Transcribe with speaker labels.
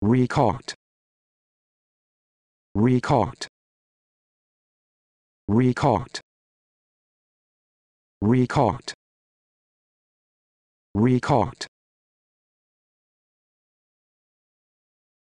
Speaker 1: Recaught. Recaught. Recaught. Recaught. Recaught.